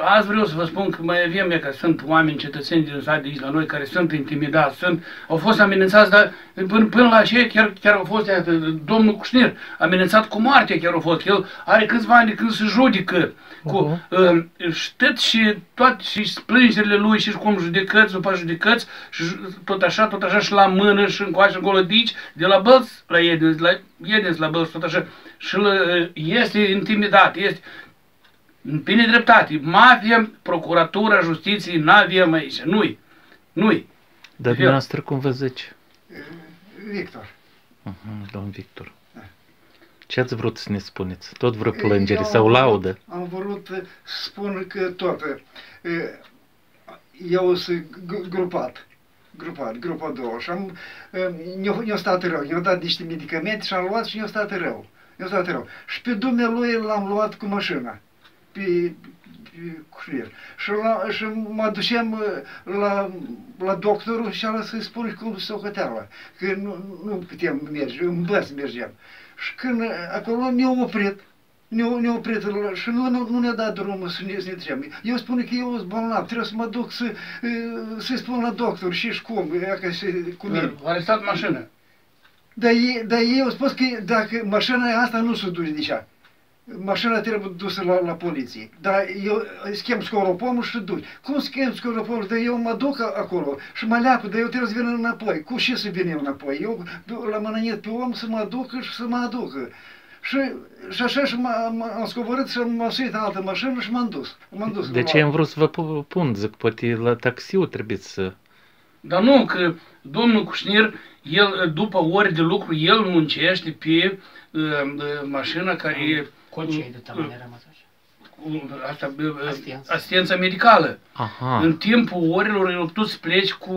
Azi vreau să vă spun că mai avem e că sunt oameni, cetățeni din sat de aici la noi, care sunt intimidați, sunt, au fost amenințați, dar până, până la ce chiar, chiar au fost, iată, domnul Cușnir, amenințat cu moarte chiar au fost. El are câțiva ani când se judecă. Cu, uh, știți și toate și plângerile lui și cum judecăți după judecăți și tot așa, tot așa și la mână și încoace încolo dici, de la bălți la Edens, la Edens, la bălți, tot așa. Și este intimidat, este pe nedreptate. Mafia, procuratura, justiției, n-avem aici. Nu-i. Nu-i. Dar dumneavoastră cum vă zice? Victor. Uh-huh, domn Victor. Da. Ce ați vrut să ne spuneți? Tot vreo plângere Eu sau laudă? Am vrut să spun că tot. Eu sunt grupat grupat, grupa două și am, ne-a stat rău, ne-au dat niște medicamente și am luat și ne-a stat rău. Ne-a stat rău. Și pe dumnealui l-am luat cu mașina pe, pe cușnier. Și, la, și mă duceam uh, la, la doctorul și ala să-i spun cum se o că nu, nu puteam merge, în băs mergeam. Și când acolo ne-au oprit, ne-au ne oprit și nu, nu, nu ne-a dat drumul să ne, să ne trecem. Eu spun că eu sunt bolnav, trebuie să mă duc să, uh, să-i spun la doctor și cum, că se, cu mine. Arestat mașină. Dar, dar ei au spus că dacă mașina asta nu se duce de așa mașina trebuie dusă la, la poliție. Dar eu schem scoropomul și duci. Cum schem scoropomul? Dar eu mă duc acolo și mă leapă, dar eu trebuie să vin înapoi. Cu ce să vin eu înapoi? Eu la mănănit pe om să mă ducă și să mă aducă. Și, și așa și am scoborât și m-am suit în altă mașină și m-am dus. M-am dus de ce am vrut să vă pun? Zic, poate la taxiu trebuie să... Dar nu, că domnul Cușnir, el, după ori de lucru, el muncește pe uh, uh, mașina care... Concei de taman rămas așa. Asta, asistența medicală. Aha. În timpul orelor eu tu să pleci cu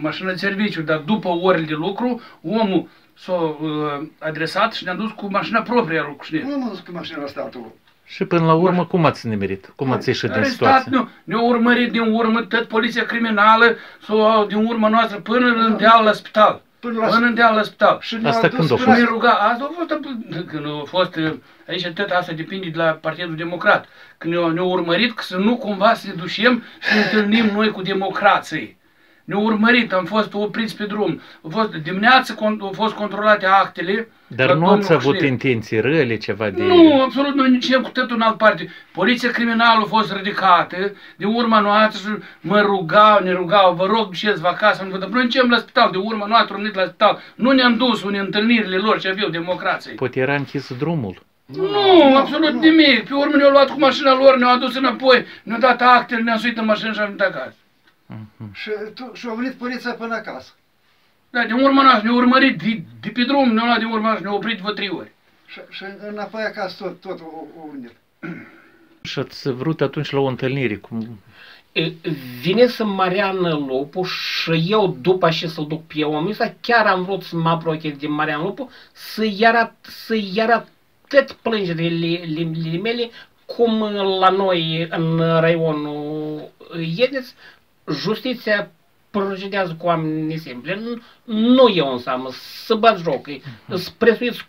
mașina de serviciu, dar după orele de lucru, omul s-a uh, adresat și ne-a dus cu mașina proprie a lui Nu m-a dus cu mașina statului. Și până la urmă, cum ați nimerit? Cum ați ieșit din situație? Nu, ne-a urmărit din urmă tot poliția criminală sau din urmă noastră până în deal la spital. Până la, până în deal la spital. Și asta când a fost? Ne ruga, asta a fost, când a fost, aici tot asta depinde de la Partidul Democrat. Când ne-a ne urmărit că să nu cumva să ne ducem și ne întâlnim noi cu democrații ne-au urmărit, am fost opriți pe drum. A fost, dimineața au fost controlate actele. Dar nu ați avut intenții rele, ceva de... Nu, absolut, noi nici cu totul în alt parte. Poliția criminală a fost ridicată, de urma noastră și mă rugau, ne rugau, vă rog, duceți vă acasă, nu vă Noi la spital, de urma noastră am venit la spital. Nu ne-am dus unde întâlnirile lor ce aveau democrație. Poate era închis drumul. Nu, nu absolut nu, nimic. Pe urmă ne-au luat cu mașina lor, ne-au adus înapoi, ne-au dat actele, ne-au suit în mașină și am venit acasă. Uh-huh. Și, tu, și a venit poliția până acasă. Da, de urmă n ne-a urmărit de, de pe drum, ne-a luat de urmă ne-a oprit vă trei ori. Și, și înapoi acasă tot, tot o venit. Și ați vrut atunci la o întâlnire cum... Vine să Marian Lupu și eu după ce să-l duc pe omul ăsta, chiar am vrut să mă apropie de Marian Lupu să-i arăt, să-i arăt tot plângerile mele cum la noi în raionul Iedeț justiția procedează cu oamenii simple. Nu eu înseamnă să bat joc, uh-huh. să presuiți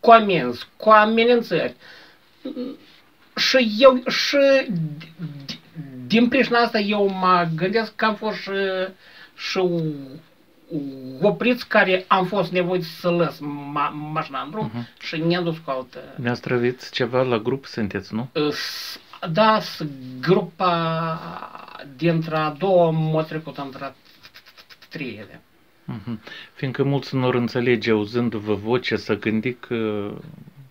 cu amenzi, cu amenințări. Și eu, și din pricina asta eu mă gândesc că am fost și, și opriți care am fost nevoit să lăs ma mașina în drum uh-huh. și ne-am dus cu altă... Ne-a străvit ceva la grup, sunteți, nu? Da, grupa dintre a doua m-a trecut între treile. Uh-huh. Fiindcă mulți nu înțelege auzându-vă voce să gândi că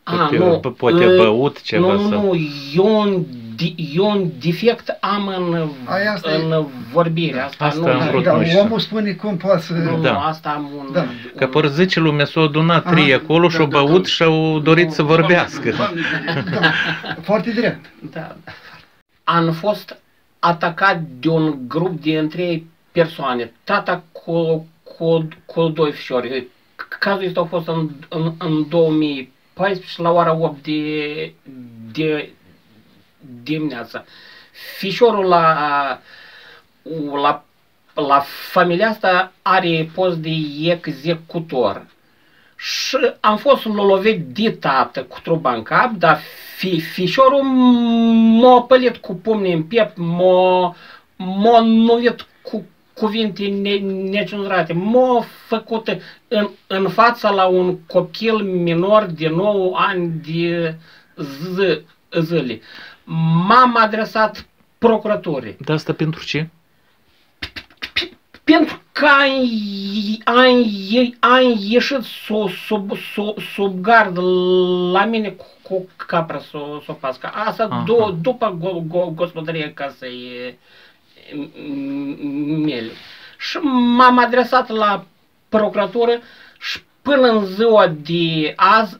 poate, A, nu, poate uh, băut ceva. Nu, sau... nu, eu un, eu un defect am în, asta în e... vorbire. Asta, asta nu, am vrut da, omul spune cum poate să... Nu, da. asta am un... Da. Că păr zice lumea s-au adunat trei acolo da, și-au da, băut da, și-au dorit nu, să vorbească. Da, foarte drept. Da, da. Am fost atacat de un grup de trei persoane, tata cu, cu, cu doi fișori. Cazul ăsta a fost în, în, în 2014 la ora 8 de, de dimineața. Fișorul la, la, la familia asta are post de executor. și am fost lovit de tată cu truba în cap, dar fi, fișorul m-a pălit cu pumnii în piept, m-a, m-a nuvit cu cuvinte ne, necenzurate, m-a făcut în, în fața la un copil minor de 9 ani de zi, zile. M-am adresat procuraturii. Dar asta pentru ce? Pentru că am, am, am ieșit sub, sub, sub, sub gard la mine cu, cu capra să o s-o pască. Asta Aha. du, după go, go, gospodărie casei mele. Și m-am adresat la procuratură și până în ziua de azi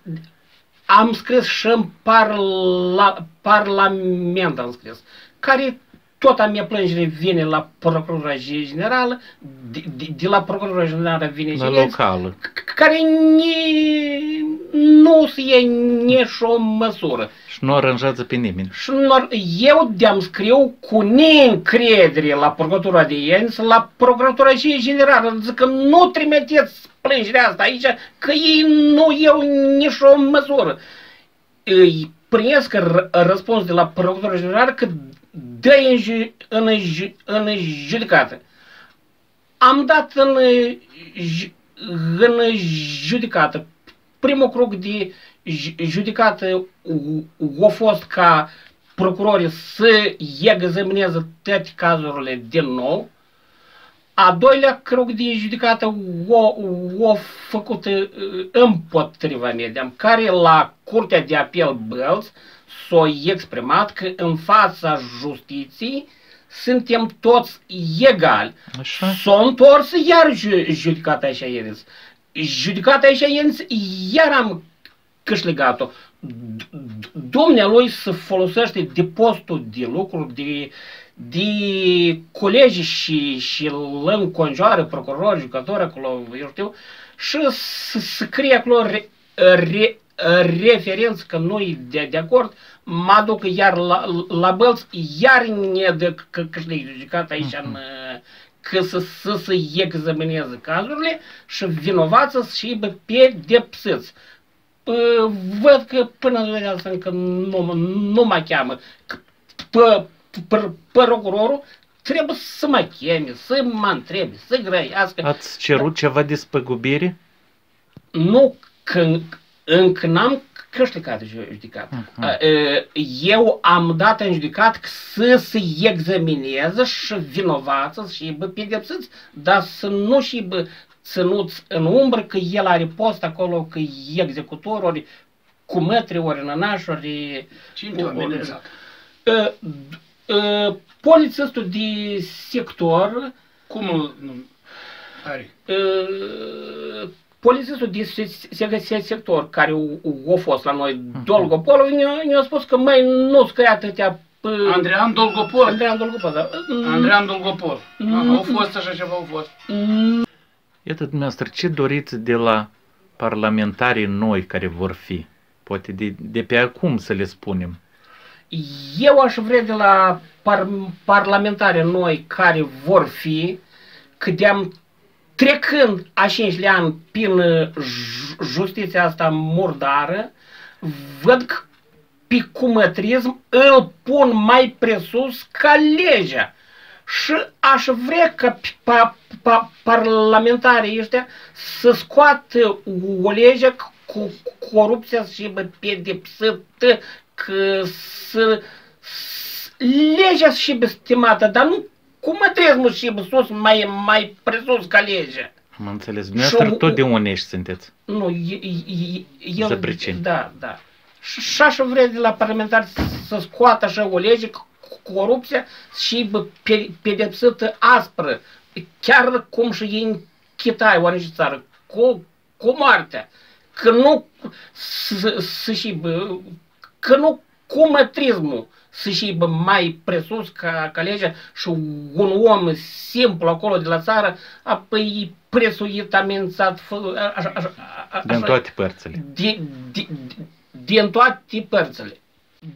am scris și în parla, parlament am scris, care tot a mea plângere vine la Procuratura Generală, de, de, de la Procuratura Generală vine La și locală. c- care ni, nu se ia nici o măsură. Și nu aranjează pe nimeni. Și nor, eu de-am scriu cu neîncredere la Procuratura de Ienț, la Procuratura și Generală, zic că nu trimiteți plângerea asta aici, că ei nu iau nici o măsură. Îi primesc r- răspuns de la Procuratura Generală că dă în, ju- în, ju- în judecată. Am dat în, ju- în judecată. Primul cruc de ju- judecată a fost ca procurorii să examineze toate cazurile din nou. A doilea cruc de judecată o, o făcut uh, împotriva mediam, care la Curtea de Apel Bălți s-a exprimat că în fața justiției suntem toți egali. Așa? S-a întors iar ju- judecata așa ieri. Judecata așa ieri iar am câștigat-o. D- d- Dumnealui se folosește de postul de lucru, de, de colegi și, și îl înconjoară, procurori, jucători acolo, eu știu, și să scrie acolo re, re, referență că nu de, de acord, mă duc iar la, la bălți, iar ne de că câștig judecat aici în că să, să se examineze cazurile și vinovați și bă, pedepsiți. Pă, Văd că până în ziua de asta încă nu, nu mă cheamă. Că Pă, pă, procurorul trebuie să mă cheme, să mă întrebe, să grăiască. Ați cerut ceva despăgubire? Nu, că încă n-am câștigat ju- judecat. Mhm. A, e, Eu am dat în judecat să se examineze și vinovați și bă, pedepsiți, dar să nu și bă, ținuți în umbră că el are post acolo, că e executor, ori cu mătri, ori nănaș, ori... Cine te-a amenințat? Uh, uh, polițistul de sector Cum îl nu, are? Uh, polițistul de se- se- se- sector care a fost la noi, Dolgopolov, ne-a, ne-a spus că mai nu scrie atâtea p- Andrean Dolgopol. Andrei Dolgopolov, da. Andrean Dolgopol. Mm. Aha, au fost așa ceva, au fost. Mm, Iată dumneavoastră, ce doriți de la parlamentarii noi care vor fi? Poate de, de pe acum să le spunem. Eu aș vrea de la par, parlamentare noi care vor fi, că de-am trecând a cinci ani prin uh, ju- justiția asta murdară, văd că pe cumătrism îl pun mai presus ca legea. Și aș vrea ca p- pa, pa, parlamentarii ăștia să scoată o lege cu corupția și bă, pedepsită, că să, s- legea și bă, stimată, dar nu cumătrismul și bă, sus mai, mai presus ca legea. Am înțeles. Dumneavoastră Și- tot de unești sunteți. Nu, e- e- e- el... Zăbriceni. Da, da. Și și așa vrea de la parlamentari să scoată așa o lege cu corupția și bă, pe, pedepsită aspră. Chiar cum și e în Kitai, oare țară, cu, cu moartea. Că nu să, să și bă, că nu cu mătrismul să și bă, mai presus ca, ca legea și un om simplu acolo de la țară, apoi e presuit, amenințat, fă, așa, așa, a- Din așa, toate părțile. din, din, din toate părțile.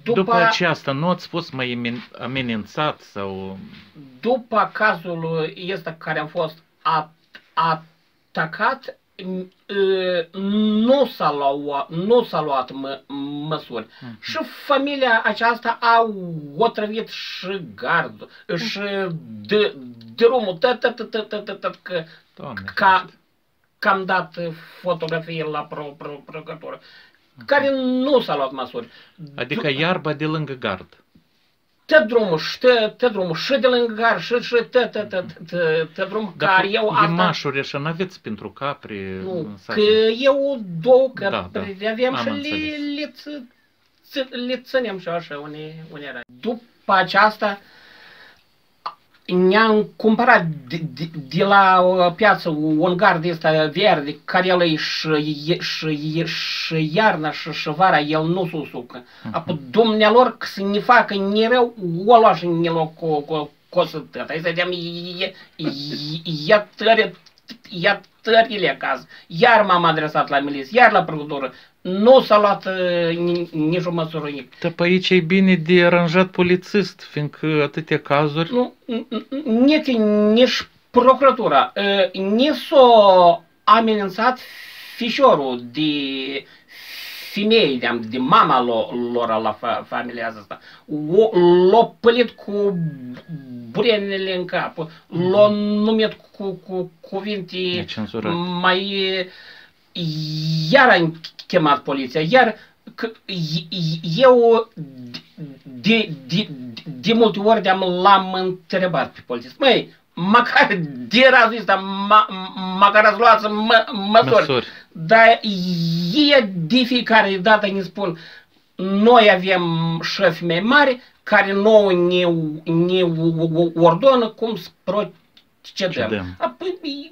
După, După, aceasta nu ați fost mai emin- amenințat sau... după cazul ăsta care a fost a, atacat, m- uh, nu s-a luat, nu s-a luat mă, măsuri. Mhm. Și familia aceasta a otrăvit și gardul, și d- drumul, tot, tot, tot, tot, tot, tot, tot, că Doamne, ca, ferește. că am dat fotografie la pro, pro, procuratură, care nu s-a luat măsuri. Adică iarba de lângă gard. Tot drumul, și tot, tot drumul, și de lângă gar, și, și tot, tot, tot, tot, tot drumul, Dar care eu e asta... mașuri așa, n-aveți pentru capri Nu, în sat? că eu două, că Da, da, aveam am și le, înțeles. le, ță- ță- le ținem și așa, unde, unde era. După aceasta, ne-am cumpărat de, de, de la uh, piață un gard ăsta verde, care el e și, și, și iarna și, și vara, el nu se usucă. Apoi dumnealor, că să ne facă ne rău, o lua și ne lua cu, cu, cu sătăt. Hai să vedem, e, e, e tăre, ia tările acasă. Iar m-am adresat la miliție, iar la procuratură. Nu s-a luat uh, ni- nicio măsură nic. Dar pe aici e bine de aranjat polițist, fiindcă atâtea cazuri... Nu, n- n- nici, nici procuratura, uh, nici s-a amenințat fișorul de femei, de, de mama lo- lor la fa, familia asta. O- L-a pălit cu burenele în cap, l-a numit cu, cu cuvinte Necenzurat. mai... Iar am chemat poliția, iar că eu de, de, de multe ori de-am l-am întrebat pe polițist. Măi, măcar de razul ăsta, ma- măcar ați luat mă, măsuri. Măsuri. Dar e de fiecare dată ne spun, noi avem șefi mai mari care nouă ne, ne ordonă cum să procedăm. Cedăm. Apoi, e- e- e-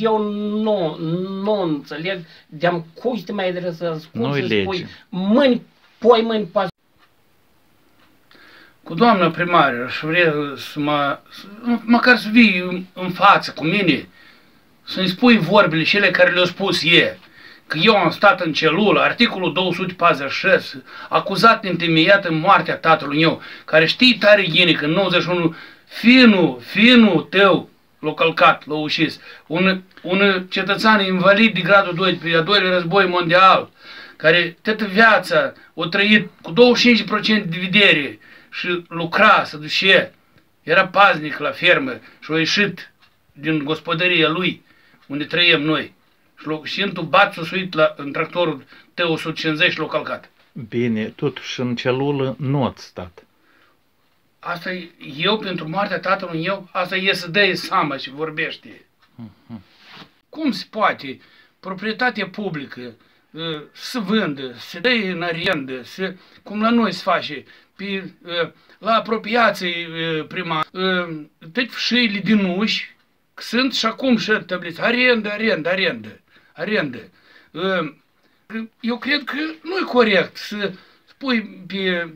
eu nu, nu înțeleg de-am cui să te mai adresezi, cum Nu-i să lege. spui, mâini, poi mâini, pas Cu doamna primară aș vrea să mă, să, măcar să vii în, în față cu mine, să-mi spui vorbele cele care le-au spus e. Că eu am stat în celulă, articolul 246, acuzat întemeiat în moartea tatălui meu, care știi tare bine că în 91 finul, finul tău l-a călcat, l-a ușis. Un, un cetățean invalid de gradul 2 pe al doilea război mondial, care toată viața o trăit cu 25% de vedere și lucra, să duce, era paznic la fermă și a ieșit din gospodăria lui, unde trăiem noi. Și, l-a- și întubat s-a suit la, în tractorul T-150 și l-a calcat. Bine, totuși în celulă nu ați stat. Asta e, eu, pentru moartea tatălui meu, asta e să dea seama și vorbește. Cum se poate proprietate publică uh, să vândă, să dea în arendă, să, cum la noi se face, pe, uh, la apropiații uh, prima, uh, tot șeile din uși, că sunt și acum și tabliți, arendă, arendă, arendă, arendă. Uh, Eu cred că nu e corect să spui pe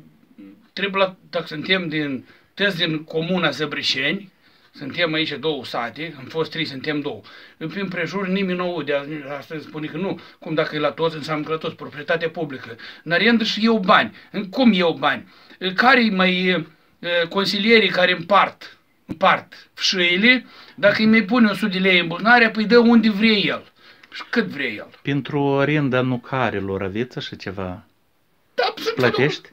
trebuie la, dacă suntem din, toți din comuna Zăbrișeni, suntem aici două sate, am fost trei, suntem două. În prin prejur nimeni nu aude, astăzi spune că nu, cum dacă e la toți, înseamnă că la toți, proprietate publică. În arendă și eu bani. În cum eu bani? Care mai e, consilierii care împart, împart șăile, dacă îi mai pune 100 de lei în buzunare, păi dă unde vrea el. Și cât vrea el. Pentru arenda nucarilor aveți așa ceva? Da, absolut. Plătești?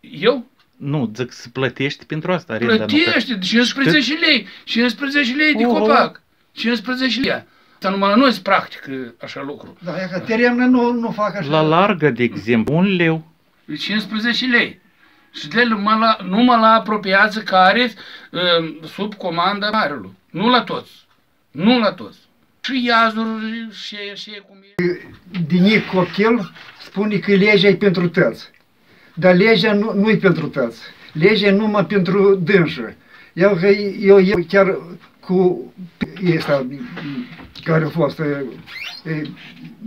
Eu? Nu, zic să plătești pentru asta arenda nucarilor. Plătește de 15 lei, 15 lei de Oho. copac, 15 lei. Dar numai la noi se practică așa lucru. Da, e că terenă nu, nu fac așa. La largă, de exemplu, un leu. De 15 lei. Și de numai la, numai la apropiață care uh, sub comanda marelui. Nu la toți. Nu la toți. Și iazuri și, și cum e. Dinic copil spune că legea e pentru tăți. Dar legea nu, nu e pentru tăți. Legea e numai pentru dânsă. Eu, că eu, eu chiar cu ăsta care a fost e, e,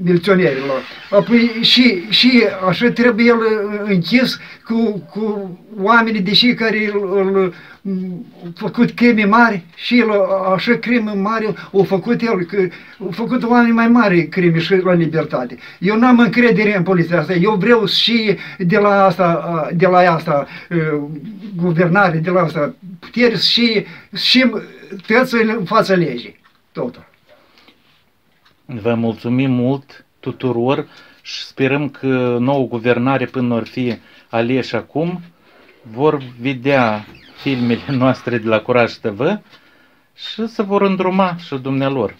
miliționerilor. Apoi și, și așa trebuie el închis cu, cu oamenii, deși care îl, îl m, făcut crime mari și el așa crime mari au făcut el, că au făcut oameni mai mari crime și la libertate. Eu n-am încredere în poliția asta, eu vreau și de la asta, de la asta guvernare, de la asta putere și, și tăți în fața legii. Totul. Vă mulțumim mult tuturor și sperăm că nouă guvernare până or fi aleși acum vor vedea filmele noastre de la Curaj TV și să vor îndruma și dumnealor.